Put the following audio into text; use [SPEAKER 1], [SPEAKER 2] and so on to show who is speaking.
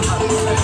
[SPEAKER 1] No.